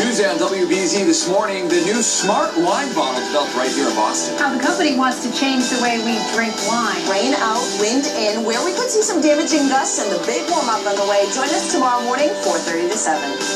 Tuesday on WBZ this morning, the new smart wine bottle developed right here in Boston. How the company wants to change the way we drink wine. Rain out, wind in, where we could see some damaging gusts and the big warm up on the way. Join us tomorrow morning, 4.30 to 7.